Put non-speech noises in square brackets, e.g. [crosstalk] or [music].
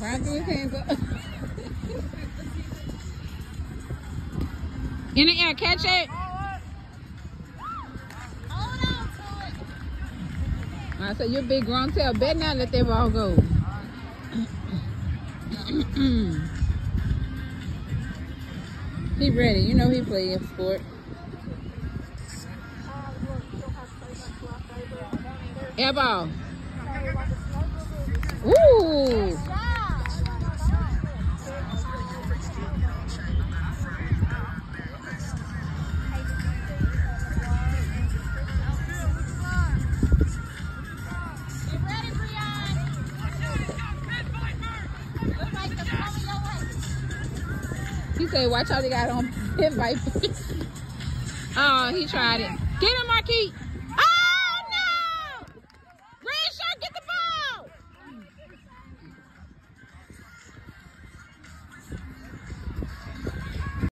Hands up. In the air, catch it. I said, you're big grown tail. Bet not let that ball go. [clears throat] he ready. You know he playing sport. Air ball. Ooh. He said, watch out, they got on pit vipers. [laughs] oh, he tried it. Get him, Marquis.